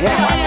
Yeah.